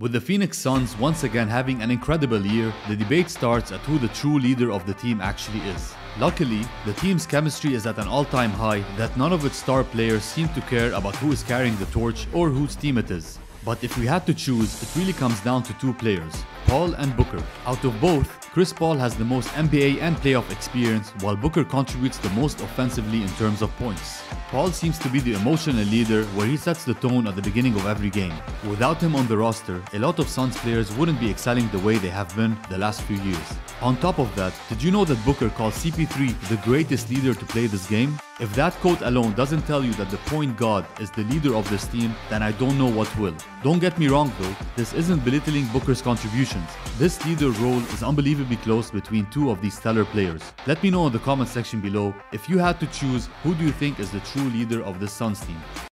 With the Phoenix Suns once again having an incredible year, the debate starts at who the true leader of the team actually is. Luckily, the team's chemistry is at an all-time high that none of its star players seem to care about who is carrying the torch or whose team it is. But if we had to choose, it really comes down to two players, Paul and Booker. Out of both, Chris Paul has the most NBA and playoff experience, while Booker contributes the most offensively in terms of points. Paul seems to be the emotional leader where he sets the tone at the beginning of every game. Without him on the roster, a lot of Suns players wouldn't be excelling the way they have been the last few years. On top of that, did you know that Booker calls CP3 the greatest leader to play this game? If that quote alone doesn't tell you that the point guard is the leader of this team, then I don't know what will. Don't get me wrong though, this isn't belittling Booker's contributions. This leader role is unbelievably close between two of these stellar players. Let me know in the comment section below if you had to choose who do you think is the true leader of this Suns team.